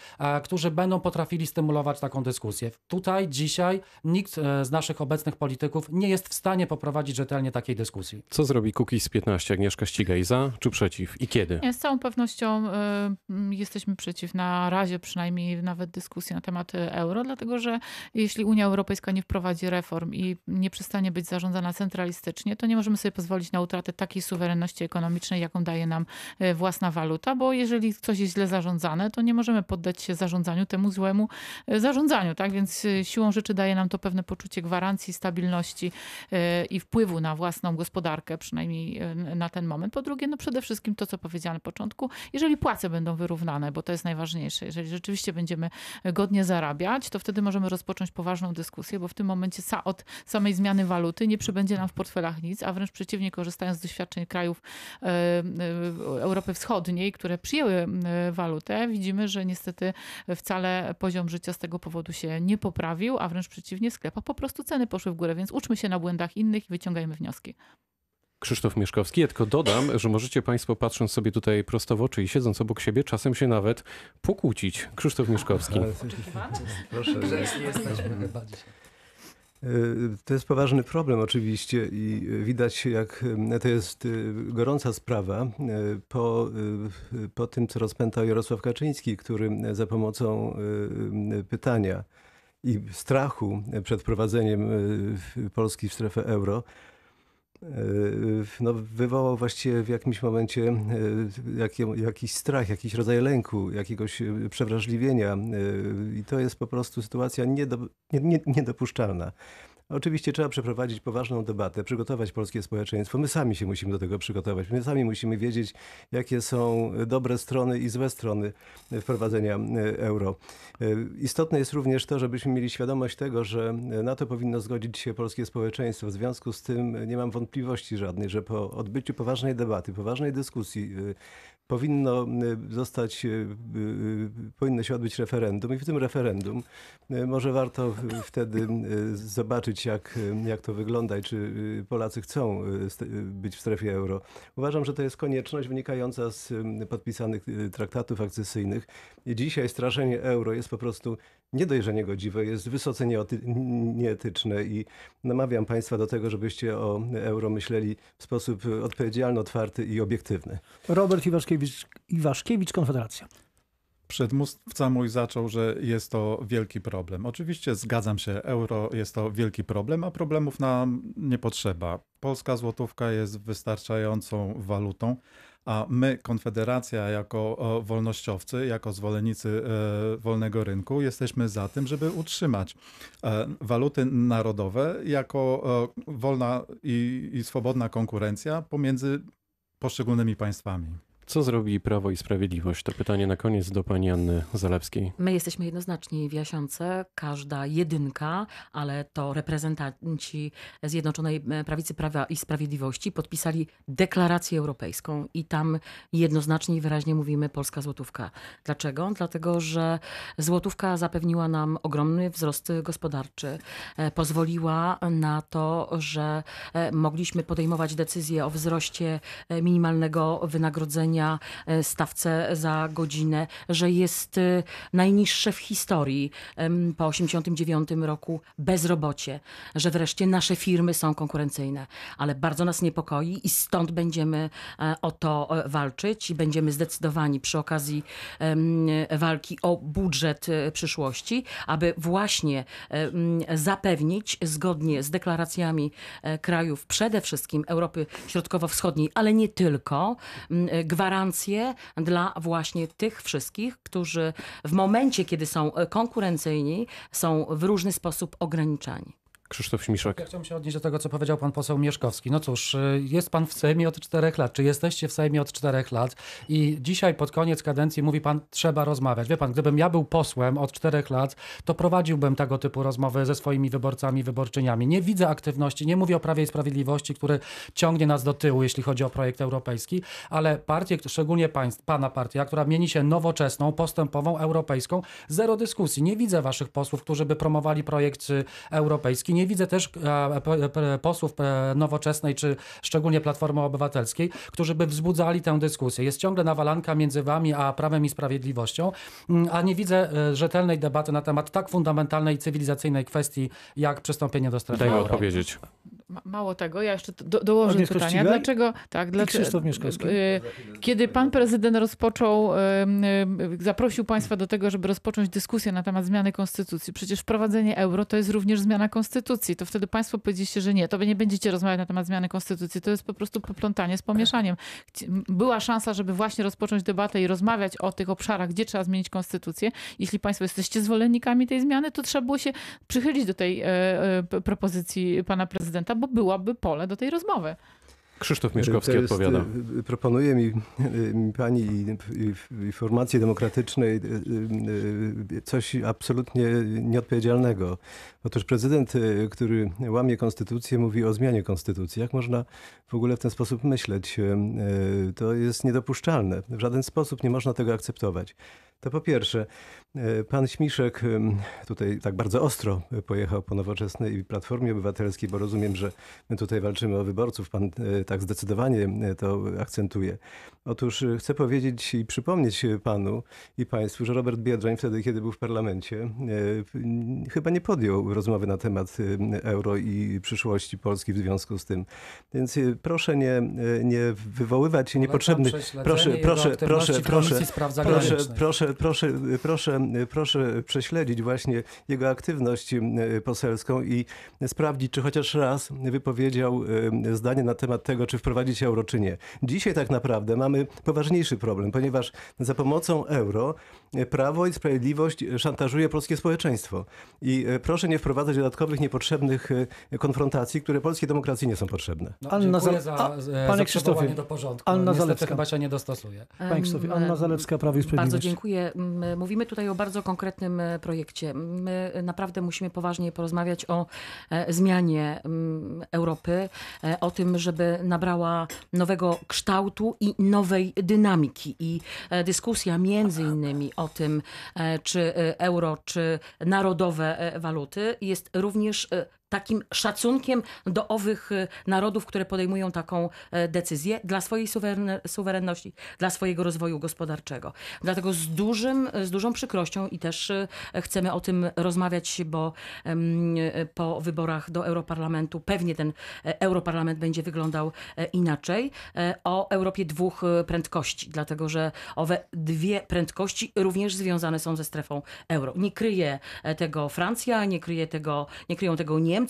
którzy będą potrafili stymulować taką dyskusję. Tutaj, dzisiaj nikt e, z naszych obecnych polityków nie jest w stanie poprowadzić rzetelnie takiej dyskusji. Co zrobi Kukiz 15? Agnieszka Ścigaj za czy przeciw i kiedy? Z całą pewnością y, jesteśmy przeciw na razie przynajmniej nawet dyskusji na temat euro, dlatego że jeśli Unia Europejska nie wprowadzi reform i nie przestanie być zarządzana centralistycznie, to nie możemy sobie pozwolić na utratę takiej suwerenności ekonomicznej, jaką daje nam e, własna waluta, bo jeżeli coś jest źle zarządzane, to nie możemy poddać się zarządzaniu temu złemu zarządzaniu, tak? Więc siłą rzeczy daje nam to pewne poczucie gwarancji, stabilności e, i wpływu na własną gospodarkę, przynajmniej e, na ten moment. Po drugie, no przede wszystkim to, co powiedziałem na początku, jeżeli płace będą wyrównane, bo to jest najważniejsze, jeżeli rzeczywiście będziemy godnie zarabiać, to wtedy możemy rozpocząć poważną dyskusję, bo w tym momencie od samej zmiany waluty nie przybędzie nam w portfelach nic, a wręcz przeciwnie, korzystając z doświadczeń krajów Europy Wschodniej, które przyjęły walutę, widzimy, że niestety wcale poziom życia z tego powodu się nie poprawił, a wręcz przeciwnie, w sklepach po prostu ceny poszły w górę, więc uczmy się na błędach innych i wyciągajmy wnioski. Krzysztof Mieszkowski. Ja tylko dodam, że możecie Państwo patrząc sobie tutaj prosto w oczy i siedząc obok siebie, czasem się nawet pokłócić. Krzysztof Mieszkowski. Proszę. To jest poważny problem oczywiście i widać jak to jest gorąca sprawa po, po tym, co rozpętał Jarosław Kaczyński, który za pomocą pytania i strachu przed wprowadzeniem Polski w strefę euro no, wywołał właściwie w jakimś momencie jakiś strach, jakiś rodzaj lęku, jakiegoś przewrażliwienia i to jest po prostu sytuacja niedopuszczalna. Oczywiście trzeba przeprowadzić poważną debatę, przygotować polskie społeczeństwo. My sami się musimy do tego przygotować. My sami musimy wiedzieć, jakie są dobre strony i złe strony wprowadzenia euro. Istotne jest również to, żebyśmy mieli świadomość tego, że na to powinno zgodzić się polskie społeczeństwo. W związku z tym nie mam wątpliwości żadnej, że po odbyciu poważnej debaty, poważnej dyskusji, powinno zostać, powinno się odbyć referendum i w tym referendum może warto wtedy zobaczyć, jak, jak to wygląda i czy Polacy chcą być w strefie euro. Uważam, że to jest konieczność wynikająca z podpisanych traktatów akcesyjnych. Dzisiaj straszenie euro jest po prostu nie dość, że niegodziwe, jest wysoce nieetyczne i namawiam Państwa do tego, żebyście o euro myśleli w sposób odpowiedzialny, otwarty i obiektywny. Robert Iwaszkiewicz, Iwaszkiewicz Konfederacja. Przedmówca mój zaczął, że jest to wielki problem. Oczywiście zgadzam się, euro jest to wielki problem, a problemów nam nie potrzeba. Polska złotówka jest wystarczającą walutą a my, Konfederacja, jako wolnościowcy, jako zwolennicy e, wolnego rynku, jesteśmy za tym, żeby utrzymać e, waluty narodowe jako wolna i, i swobodna konkurencja pomiędzy poszczególnymi państwami. Co zrobi Prawo i Sprawiedliwość? To pytanie na koniec do pani Anny Zalewskiej. My jesteśmy jednoznaczni w Jasiące. Każda jedynka, ale to reprezentanci Zjednoczonej Prawicy Prawa i Sprawiedliwości podpisali deklarację europejską i tam jednoznacznie i wyraźnie mówimy polska złotówka. Dlaczego? Dlatego, że złotówka zapewniła nam ogromny wzrost gospodarczy. E, pozwoliła na to, że e, mogliśmy podejmować decyzje o wzroście e, minimalnego wynagrodzenia E, stawce za godzinę, że jest e, najniższe w historii po 89 roku bezrobocie, że wreszcie nasze firmy są konkurencyjne. Ale bardzo nas niepokoi i stąd będziemy e, o to walczyć i będziemy zdecydowani przy okazji walki o budżet przyszłości, aby właśnie zapewnić zgodnie z deklaracjami krajów przede wszystkim Europy Środkowo-Wschodniej, ale nie tylko, gwarancje dla właśnie tych wszystkich, którzy w momencie, kiedy są konkurencyjni, są w różny sposób ograniczani. Krzysztof Śmiszek. Ja chciałbym się odnieść do tego, co powiedział pan poseł Mieszkowski. No cóż, y, jest pan w Sejmie od czterech lat. Czy jesteście w Sejmie od czterech lat? I dzisiaj pod koniec kadencji mówi pan, trzeba rozmawiać. Wie pan, gdybym ja był posłem od czterech lat, to prowadziłbym tego typu rozmowy ze swoimi wyborcami, wyborczyniami. Nie widzę aktywności, nie mówię o Prawie i Sprawiedliwości, który ciągnie nas do tyłu, jeśli chodzi o projekt europejski, ale partie, szczególnie państw, pana partia, która mieni się nowoczesną, postępową, europejską, zero dyskusji. Nie widzę waszych posłów, którzy by promowali projekt y, europejski. Nie nie widzę też e, posłów e, nowoczesnej, czy szczególnie Platformy Obywatelskiej, którzy by wzbudzali tę dyskusję. Jest ciągle nawalanka między wami a Prawem i Sprawiedliwością, mm, a nie widzę e, rzetelnej debaty na temat tak fundamentalnej cywilizacyjnej kwestii, jak przystąpienie do strefy Dajmy odpowiedzieć. Ma- Mało tego, ja jeszcze do, dołożę Agnieszko pytania. Ścigaj Dlaczego, tak, dlaczego, Krzysztof Mieszkowski. y, kiedy pan prezydent rozpoczął, em, em, zaprosił państwa do tego, żeby rozpocząć dyskusję na temat zmiany konstytucji, przecież wprowadzenie euro to jest również zmiana konstytucji, to wtedy państwo powiedzieliście, że nie, to wy nie będziecie rozmawiać na temat zmiany konstytucji, to jest po prostu poplątanie z pomieszaniem. Była szansa, żeby właśnie rozpocząć debatę i rozmawiać o tych obszarach, gdzie trzeba zmienić konstytucję. Jeśli państwo jesteście zwolennikami tej zmiany, to trzeba było się przychylić do tej e, e, propozycji pana prezydenta, bo byłaby pole do tej rozmowy. Krzysztof Mieszkowski To jest, odpowiada. e, Proponuje mi, e, mi pani i- formacji demokratycznej e, e, coś absolutnie nieodpowiedzialnego. Otóż prezydent, e, który łamie konstytucję, mówi o zmianie konstytucji. Jak można w ogóle w ten sposób myśleć? E, e, To jest niedopuszczalne. W żaden sposób nie można tego akceptować. To po pierwsze, e, pan Śmiszek tutaj tak bardzo ostro pojechał po Nowoczesnej i Platformie Obywatelskiej, bo rozumiem, że my tutaj walczymy o wyborców. Pan e, tak zdecydowanie e, to akcentuje. Otóż e, chcę powiedzieć i przypomnieć panu i państwu, że Robert Biedroń wtedy, kiedy był w parlamencie, e, chyba nie podjął rozmowy na temat e, euro i przyszłości Polski w związku z tym. Więc e, proszę nie, e, nie wywoływać niepotrzebnych... Proszę, proszę, proszę, proszę, proszę, Zagranicznych. proszę, proszę, proszę, proszę prześledzić właśnie jego aktywność e, poselską i sprawdzić, czy chociaż raz wypowiedział e, zdanie na temat tego, czy wprowadzić euro, czy nie. Dzisiaj tak naprawdę mamy poważniejszy problem, ponieważ za pomocą euro e, Prawo i Sprawiedliwość szantażuje polskie społeczeństwo. I e, proszę nie wprowadzać dodatkowych, niepotrzebnych e, konfrontacji, które polskiej demokracji nie są potrzebne. No, Anna dziękuję Za- a, za, panie Krzysztofie, do porządku. Anna Niestety Zalewska. chyba się nie dostosuje. Panie Krzysztofie, Anna Zalewska, Prawo i Bardzo Sprawiedliwość. dziękuję. M, Mówimy tutaj o bardzo konkretnym e, projekcie. My naprawdę musimy poważnie porozmawiać o e, zmianie Europy, e, o tym, żeby nabrała nowego kształtu i nowej dynamiki. I e, dyskusja między innymi o tym, e, czy e, euro, czy narodowe e, waluty. Jest również takim szacunkiem do owych e, narodów, które podejmują taką e, decyzję dla swojej suweren- suwerenności, dla swojego rozwoju gospodarczego. Dlatego z, dużym, z dużą przykrością i też e, chcemy o tym rozmawiać, bo e, po wyborach do Europarlamentu pewnie ten e, Europarlament będzie wyglądał e, inaczej. O Europie dwóch prędkości, dlatego że owe dwie prędkości również związane są ze strefą euro. Nie kryje tego Francja, nie, kryje tego, nie kryją tego Niemcy.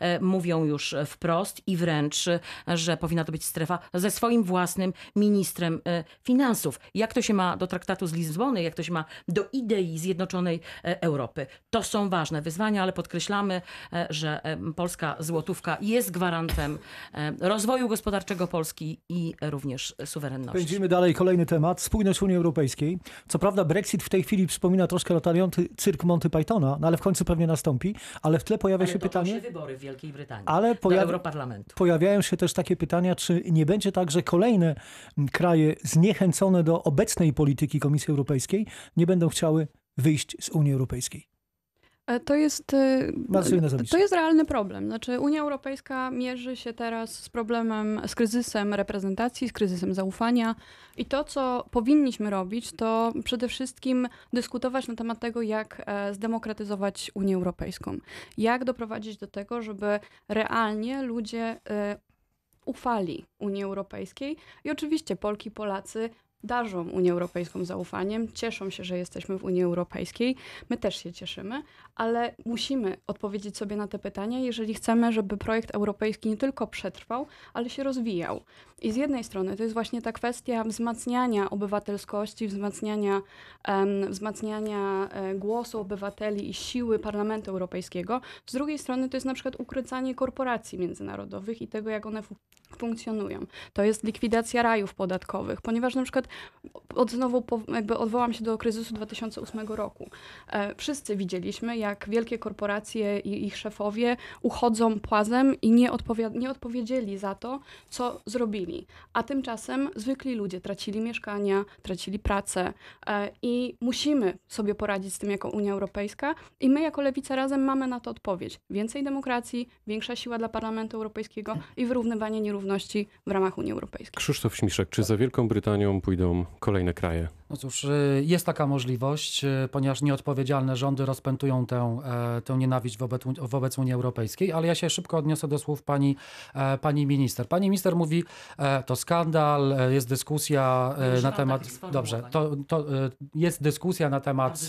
E, Mówią już wprost i wręcz, e, że powinna to być strefa ze swoim własnym ministrem e, finansów. Jak to się ma do traktatu z Lizbony, jak to się ma do idei zjednoczonej Europy. To są ważne wyzwania, ale podkreślamy, że polska złotówka jest gwarantem rozwoju gospodarczego Polski i również suwerenności. Pędzimy dalej, kolejny temat. Spójność Unii Europejskiej. Co prawda Brexit w tej chwili przypomina troszkę latający cyrk Monty Pythona, no ale w końcu pewnie nastąpi. Ale w tle pojawia Ale się pytanie... wybory w Wielkiej Brytanii Ale do pojawi- Europarlamentu. Pojawiają się też takie pytania, czy nie będzie tak, że kolejne m, kraje zniechęcone do obecnej polityki Komisji Europejskiej nie będą chciały wyjść z Unii Europejskiej? E, To jest, y, to jest realny problem. Znaczy Unia Europejska mierzy się teraz z problemem, z kryzysem reprezentacji, z kryzysem zaufania i to, co powinniśmy robić, to przede wszystkim dyskutować na temat tego, jak e, zdemokratyzować Unię Europejską. Jak doprowadzić do tego, żeby realnie ludzie e, ufali Unii Europejskiej i oczywiście Polki, Polacy darzą Unię Europejską zaufaniem, cieszą się, że jesteśmy w Unii Europejskiej. My też się cieszymy, ale musimy odpowiedzieć sobie na te pytania, jeżeli chcemy, żeby projekt europejski nie tylko przetrwał, ale się rozwijał. I z jednej strony to jest właśnie ta kwestia wzmacniania obywatelskości, wzmacniania, em, wzmacniania e, głosu obywateli i siły Parlamentu Europejskiego. Z drugiej strony to jest na przykład ukrócanie korporacji międzynarodowych i tego, jak one funkcjonują. To jest likwidacja rajów podatkowych, ponieważ na przykład od znowu jakby odwołam się do kryzysu 2008 roku. E, wszyscy widzieliśmy, jak wielkie korporacje i ich szefowie uchodzą płazem i nie, odpowiad- nie odpowiedzieli za to, co zrobili. A tymczasem zwykli ludzie tracili mieszkania, tracili pracę e, i musimy sobie poradzić z tym jako Unia Europejska i my jako Lewica Razem mamy na to odpowiedź. Więcej demokracji, większa siła dla Parlamentu Europejskiego i wyrównywanie nierówności w ramach Unii Europejskiej. Krzysztof Śmiszek, czy za Wielką Brytanią pójdą kolejne kraje? No cóż, y, jest taka możliwość, y, ponieważ nieodpowiedzialne rządy rozpętują tę, e, tę nienawiść wobec, wobec Unii Europejskiej, ale ja się szybko odniosę do słów pani, e, pani minister. Pani minister mówi, e, to skandal, jest dyskusja e, na temat... Dobrze, to, to jest dyskusja na temat,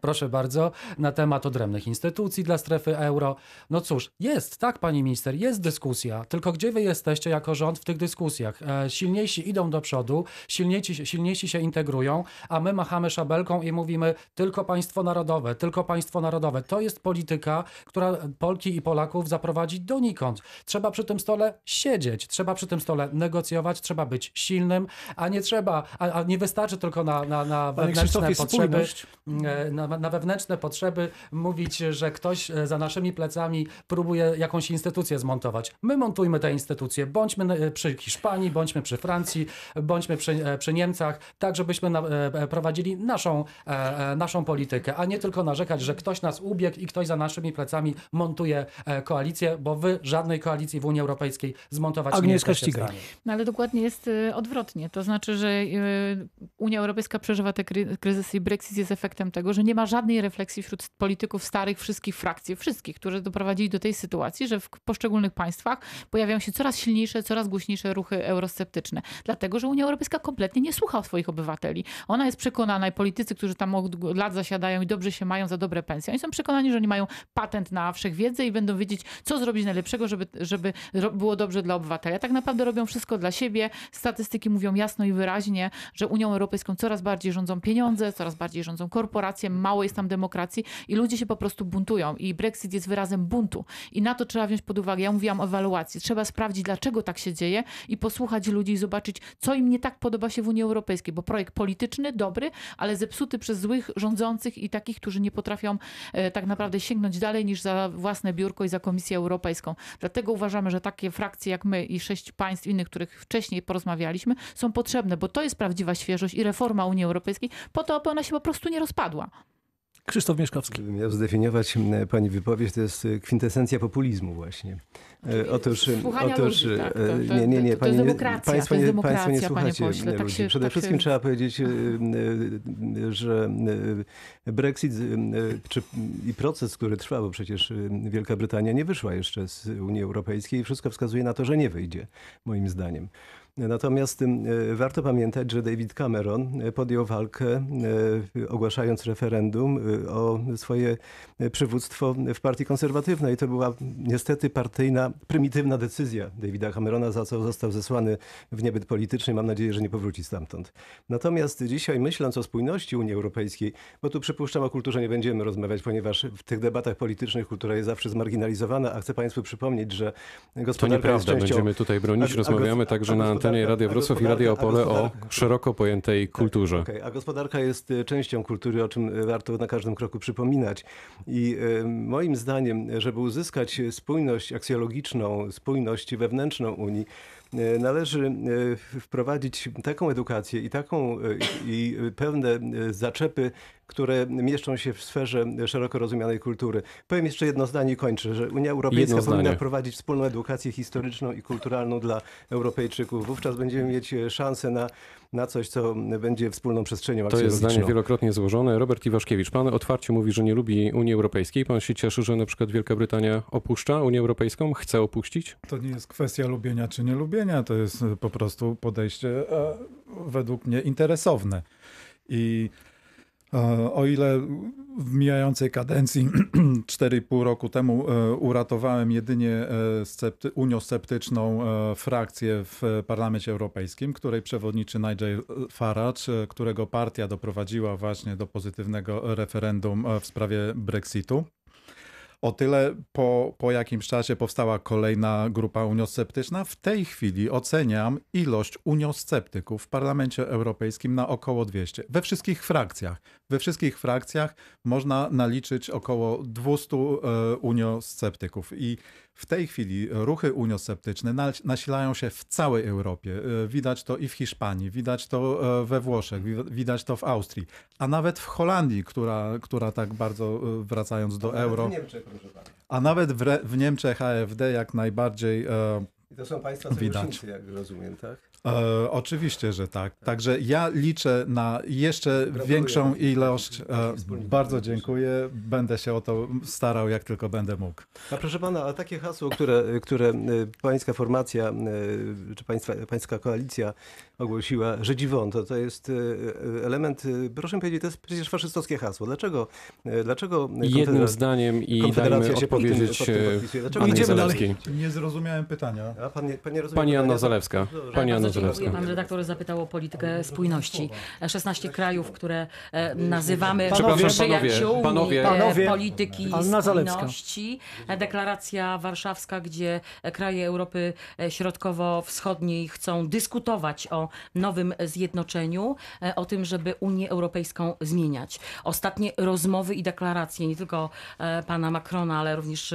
proszę bardzo, na temat odrębnych instytucji dla strefy euro. No cóż, jest, tak pani minister, jest dyskusja, tylko gdzie wy jesteście jako rząd w tych dyskusjach? Silniejsi idą do przodu, silniejsi, silniejsi się integrują, a my machamy szabelką i mówimy tylko państwo narodowe, tylko państwo narodowe. To jest polityka, która Polki i Polaków zaprowadzi donikąd. Trzeba przy tym stole siedzieć, trzeba przy tym stole negocjować, trzeba być silnym, a nie trzeba, a, a nie wystarczy tylko na, na, na wewnętrzne potrzeby, e, na, na wewnętrzne potrzeby mówić, że ktoś e, za naszymi plecami próbuje jakąś instytucję zmontować. My montujmy te instytucje, bądźmy e, przy Hiszpanii, bądźmy przy Francji, bądźmy przy, przy Niemcach, tak żebyśmy na, prowadzili naszą, e, e, naszą politykę, a nie tylko narzekać, że ktoś nas ubiegł i ktoś za naszymi plecami montuje e, koalicję, bo wy żadnej koalicji w Unii Europejskiej zmontować nie Agnieszka jesteście w Ścigaj. stanie. No ale dokładnie jest odwrotnie. To znaczy, że Unia Europejska przeżywa te kry- kryzysy i Brexit jest efektem tego, że nie ma żadnej refleksji wśród polityków starych wszystkich frakcji, wszystkich, którzy doprowadzili do tej sytuacji, że w poszczególnych państwach pojawiają się coraz silniejsze, coraz głośniejsze ruchy eurosceptyczne. Dlatego, że Unia Europejska kompletnie nie słucha swoich obywateli. Ona jest przekonana i politycy, którzy tam od lat zasiadają i dobrze się mają za dobre pensje, oni są przekonani, że oni mają patent na wszechwiedzę i będą wiedzieć, co zrobić najlepszego, żeby, żeby było dobrze dla obywateli. A tak naprawdę robią wszystko dla siebie. Statystyki mówią jasno i wyraźnie, że Unią Europejską coraz bardziej rządzą pieniądze, coraz bardziej rządzą korporacje, mało jest tam demokracji i ludzie się po prostu buntują. I Brexit jest wyrazem buntu. I na to trzeba wziąć pod uwagę. Ja mówiłam o ewaluacji. Trzeba sprawdzić, dlaczego tak się dzieje i posłuchać ludzi i zobaczyć, co im nie tak podoba się w Unii Europejskiej. Bo projekt polityczny, dobry, ale zepsuty przez złych rządzących i takich, którzy nie potrafią e, tak naprawdę sięgnąć dalej niż za własne biurko i za Komisję Europejską. Dlatego uważamy, że takie frakcje jak my i sześć państw innych, których wcześniej porozmawialiśmy, są potrzebne, bo to jest prawdziwa świeżość i reforma Unii Europejskiej po to, aby ona się po prostu nie rozpadła. Krzysztof Mieszkowski. Gdybym miał zdefiniować pani wypowiedź, to jest e, kwintesencja populizmu właśnie. E, Otóż, Słuchania otóż ludzi, tak. To- e, to- nie, nie, nie, to- to jest nie- demokracja, państwo to jest nie, państwo nie demokracja, panie słuchacie pośle, tak ludzi. się- Przede tak wszystkim się- trzeba powiedzieć, e, e, że e, Brexit e, czy, i proces, który trwa, bo przecież e, Wielka Brytania nie wyszła jeszcze z Unii Europejskiej i wszystko wskazuje na to, że nie wyjdzie, moim zdaniem. Natomiast e, warto pamiętać, że David Cameron e, podjął walkę, e, ogłaszając referendum o swoje przywództwo w partii konserwatywnej. To była niestety partyjna, prymitywna decyzja Davida Camerona, za co został zesłany w niebyt polityczny. Mam nadzieję, że nie powróci stamtąd. Natomiast dzisiaj myśląc o spójności Unii Europejskiej, bo tu przypuszczam o kulturze nie będziemy rozmawiać, ponieważ w tych debatach politycznych kultura jest zawsze zmarginalizowana, a chcę Państwu przypomnieć, że To gospodarka jest nieprawda, częścią... będziemy tutaj bronić. a- a Rozmawiamy gos- także a na gospodarka- antenie Radia Wrocław i Radia Opole o szeroko pojętej kulturze. Okej, A gospodarka jest e, częścią kultury, o czym e, warto na każdym kroku przypominać. I e, moim zdaniem, żeby uzyskać spójność aksjologiczną, spójność wewnętrzną Unii, należy e, wprowadzić taką edukację i taką e, i pewne e, zaczepy, które mieszczą się w sferze szeroko rozumianej kultury. Powiem jeszcze jedno zdanie i kończę, że Unia Europejska Jedno powinna zdanie. wprowadzić wspólną edukację historyczną i kulturalną dla Europejczyków. Wówczas będziemy mieć e, szansę na, na coś, co będzie wspólną przestrzenią To jest zdanie wielokrotnie złożone. Robert Iwaszkiewicz, pan otwarcie mówi, że nie lubi Unii Europejskiej. Pan się cieszy, że na przykład Wielka Brytania opuszcza Unię Europejską? Chce opuścić? To nie jest kwestia lubienia czy nie lubienia, to jest po prostu podejście e, według mnie interesowne. I o ile w mijającej kadencji 4,5 roku temu e, uratowałem jedynie e, scepty, uniosceptyczną e, frakcję w Parlamencie Europejskim, której przewodniczy Nigel Farage, e, którego partia doprowadziła właśnie do pozytywnego referendum e, w sprawie Brexitu. O tyle po, po jakimś czasie powstała kolejna grupa uniosceptyczna. W tej chwili oceniam ilość uniosceptyków w Parlamencie Europejskim na około 200. We wszystkich frakcjach. We wszystkich frakcjach można naliczyć około 200 e, uniosceptyków. I w tej chwili ruchy uniosceptyczne nas- nasilają się w całej Europie. E, Widać to i w Hiszpanii, widać to e, we Włoszech, wi- widać to w Austrii, a nawet w Holandii, która, która tak bardzo e, wracając do euro. W Niemczech, proszę pana. A nawet w, w Niemczech AfD jak najbardziej. I to są państwa Widać. sojusznicy, jak rozumiem, tak? E, oczywiście, że tak. Także ja liczę na jeszcze większą ilość. E, bardzo dziękuję. Będę się o to starał, jak tylko będę mógł. A proszę pana, a takie hasło, które, które e, pańska formacja, e, czy państwa, pańska koalicja ogłosiła, Żydziwon, to, to jest e, element, proszę mi powiedzieć, to jest przecież faszystowskie hasło. Dlaczego, dlaczego Jednym zdaniem i Konfederacja dajmy się pod tym- odpowiedzieć pod tym e, podpisuje? Dlaczego idziemy Zalewskiej. Nie zrozumiałem pytania. A pan nie, pan nie rozumie Pani pytania? Anna Zalewska. Pani Anna. Zalewska. Pan redaktor zapytał o politykę spójności. 16 krajów, które e, nazywamy Przepraszam, przyjaciółmi panowie, e, panowie. polityki spójności. Deklaracja warszawska, gdzie e, kraje Europy Środkowo-Wschodniej chcą dyskutować o nowym zjednoczeniu, o tym, żeby Unię Europejską zmieniać. Ostatnie rozmowy i deklaracje nie tylko pana Macrona, ale również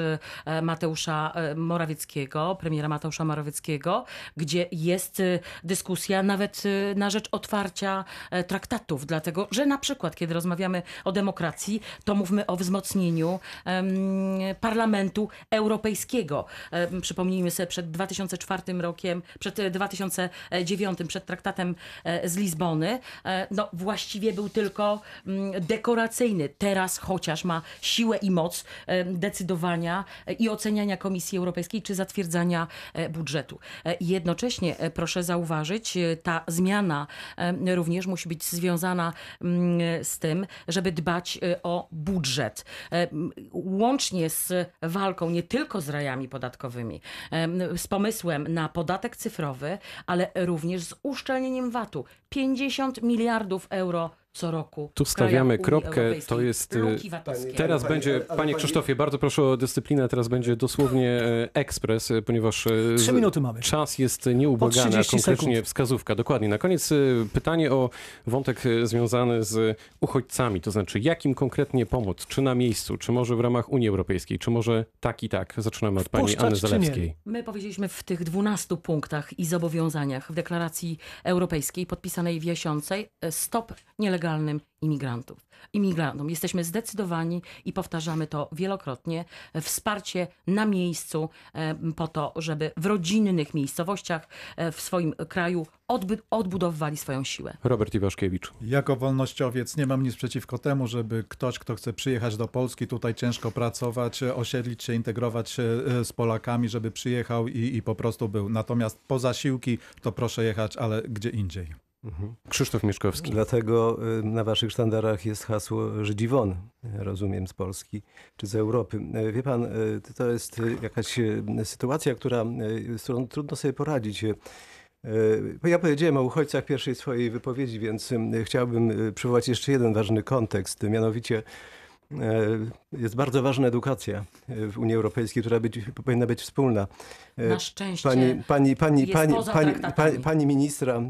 Mateusza Morawieckiego, premiera Mateusza Morawieckiego, gdzie jest dyskusja nawet e, na rzecz otwarcia e, traktatów, dlatego że na przykład, kiedy rozmawiamy o demokracji, to mówmy o wzmocnieniu Parlamentu Europejskiego. Em, Przypomnijmy sobie przed 2004 rokiem, przed e, 2009, przed traktatem e, z Lizbony, e, no właściwie był tylko mm, dekoracyjny. Teraz chociaż ma siłę i moc decydowania e, i oceniania Komisji Europejskiej, czy zatwierdzania e, budżetu. E, Jednocześnie e, proszę zauważyć, e, ta zmiana również musi być związana mm, z tym, żeby dbać e, o budżet. Łącznie z walką nie tylko z rajami podatkowymi, z pomysłem na podatek cyfrowy, ale również z uszczelnieniem VAT-u. 50 miliardów euro co roku. Tu stawiamy kropkę. To jest. VAT-owskie. Teraz będzie, panie pani- Krzysztofie, bardzo proszę o dyscyplinę. Teraz będzie dosłownie e, ekspres, e, ponieważ e, Trzy minuty mamy. czas jest nieubłagany, a 30 konkrecznie sekund. wskazówka. Dokładnie. Na koniec pytanie o wątek związany z uchodźcami, to znaczy jakim konkretnie pomóc? Czy na miejscu, czy może w ramach Unii Europejskiej, czy może tak i tak? Zaczynamy od pani Wpuszczać Anny? Zalewskiej. My powiedzieliśmy w tych 12 punktach i zobowiązaniach w deklaracji europejskiej podpisanej w Jasiącej e, stop nielegalnym imigrantów. Imigrantom. Jesteśmy zdecydowani i powtarzamy to wielokrotnie. Wsparcie na miejscu po to, żeby w rodzinnych miejscowościach e, w swoim kraju odby- odbudowywali swoją siłę. Robert Iwaszkiewicz. Jako wolnościowiec nie mam nic przeciwko temu, żeby ktoś, kto chce przyjechać do Polski, tutaj ciężko pracować, e, osiedlić się, integrować się e, z Polakami, żeby przyjechał i, i po prostu był. Natomiast po zasiłki to proszę jechać, ale gdzie indziej. Mhm. Krzysztof Mieszkowski. Dlatego y, na waszych sztandarach jest hasło Żydzi won, rozumiem, z Polski czy z Europy. Y, Wie pan, y, to jest jakaś sytuacja, która, z którą trudno sobie poradzić. Ja powiedziałem o uchodźcach pierwszej swojej wypowiedzi, więc chciałbym przywołać jeszcze jeden ważny kontekst, mianowicie jest bardzo ważna edukacja w Unii Europejskiej, która być, powinna być wspólna. Y, Na szczęście Pani, pani, pani, jest pani, poza pani, pani, pani ministra, e,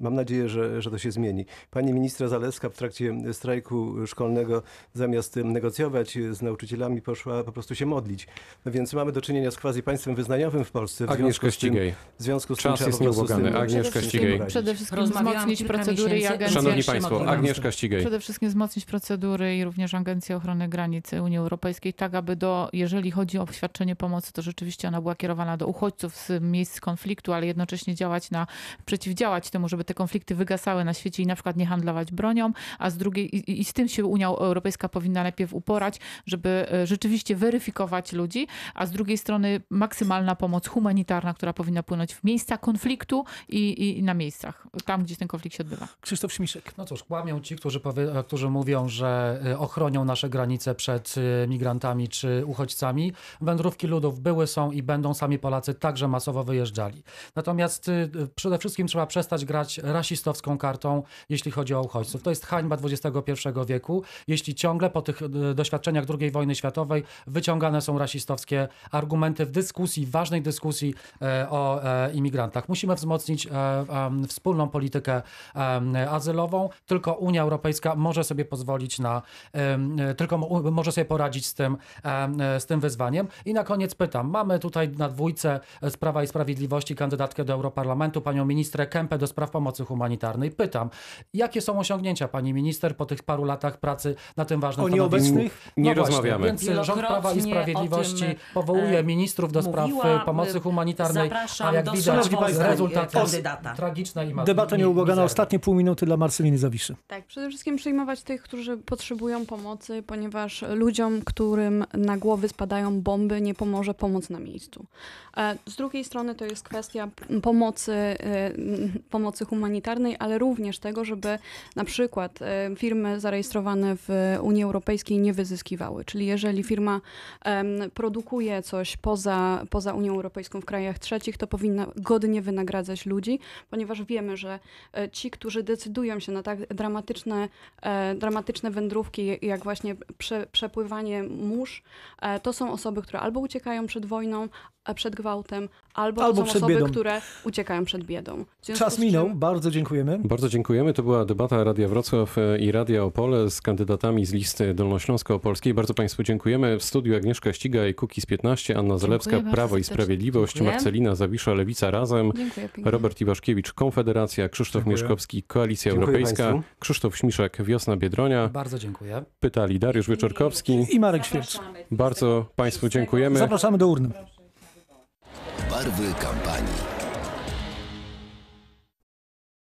mam nadzieję, że, że to się zmieni. Pani ministra Zalewska w trakcie strajku szkolnego zamiast negocjować z nauczycielami poszła po prostu się modlić. No więc mamy do czynienia z quasi państwem wyznaniowym w Polsce. W Agnieszka związku z tym- Ścigaj. W związku z tym Czas trzeba jest tym- nieubłagany. Agnieszka Ścigaj. przede wszystkim wzmocnić procedury i agencje. Szanowni Państwo. Agnieszka Ścigaj. Przede wszystkim wzmocnić procedury i również Agencję Ochrony Granicy Unii Europejskiej, tak aby do, jeżeli chodzi o świadczenie pomocy, to rzeczywiście ona była kierowana do uchodźców z miejsc konfliktu, ale jednocześnie działać na, przeciwdziałać temu, żeby te konflikty wygasały na świecie i na przykład nie handlować bronią, a z drugiej, i, i z tym się Unia Europejska powinna najpierw uporać, żeby e, rzeczywiście weryfikować ludzi, a z drugiej strony maksymalna pomoc humanitarna, która powinna płynąć w miejsca konfliktu i, i na miejscach, tam gdzie ten konflikt się odbywa. Krzysztof Śmiszek. No cóż, kłamią ci, którzy, powie, którzy mówią, że y, ochronią nasze granice przed migrantami czy uchodźcami. Wędrówki ludów były, są i będą, sami Polacy także masowo wyjeżdżali. Natomiast y, przede wszystkim trzeba przestać grać rasistowską kartą, jeśli chodzi o uchodźców. To jest hańba XXI wieku, jeśli ciągle po tych y, doświadczeniach II wojny światowej wyciągane są rasistowskie argumenty w dyskusji, w ważnej dyskusji e, o e, imigrantach. Musimy wzmocnić e, wspólną politykę azylową. Tylko Unia Europejska może sobie pozwolić na tylko mo- może sobie poradzić z tym, z tym wyzwaniem. I na koniec pytam, mamy tutaj na dwójce e, z Prawa i Sprawiedliwości kandydatkę do Europarlamentu, panią ministrę Kępę do spraw pomocy humanitarnej. Pytam, jakie są osiągnięcia pani minister po tych paru latach pracy na tym ważnym O stanowisku? nieobecnych? Nie No właśnie, rozmawiamy. Więc rząd Prawa i Sprawiedliwości o tym, powołuje e, ministrów do spraw mówiła, e, pomocy e, humanitarnej, a jak widać rezultaty kandydata. tragiczne i ma- Debata nieubłagana, ostatnie pół minuty dla Marceliny Zawiszy. Tak, przede wszystkim przyjmować tych, którzy potrzebują pomocy, ponieważ ludziom, którym na głowy spadają bomby, nie pomoże pomoc na miejscu. E, Z drugiej strony to jest kwestia pomocy, e, pomocy humanitarnej, ale również tego, żeby na przykład e, firmy zarejestrowane w Unii Europejskiej nie wyzyskiwały. Czyli jeżeli firma produkuje coś poza, poza Unią Europejską w krajach trzecich, to powinna godnie wynagradzać ludzi, ponieważ wiemy, że ci, którzy decydują się na tak dramatyczne, dramatyczne wędrówki, jak właśnie prze, przepływanie mórz, to są osoby, które albo uciekają przed wojną, przed gwałtem, albo, Albo to są przed osoby, biedą. które uciekają przed biedą. Czas minął, czym- bardzo dziękujemy. Bardzo dziękujemy. To była debata Radia Wrocław e, i Radia Opole z kandydatami z listy Dolnośląsko-Opolskiej. Bardzo Państwu dziękujemy. W studiu Agnieszka Ścigaj, Kukiz 15, Anna Zalewska, bardzo Prawo i. Sprawiedliwość, Dziękuję. Marcelina Zawisza, Lewica Razem, Dziękuję. Robert Iwaszkiewicz, Konfederacja, Krzysztof Dziękuję. Mieszkowski, Koalicja Dziękuję Europejska, państwu. Krzysztof Śmiszek, Wiosna Biedronia. Bardzo dziękuję. Pytali Dariusz Wieczorkowski. I Marek Świerc. Bardzo Państwu dziękujemy. Zapraszamy do urny. Barwy kampanii.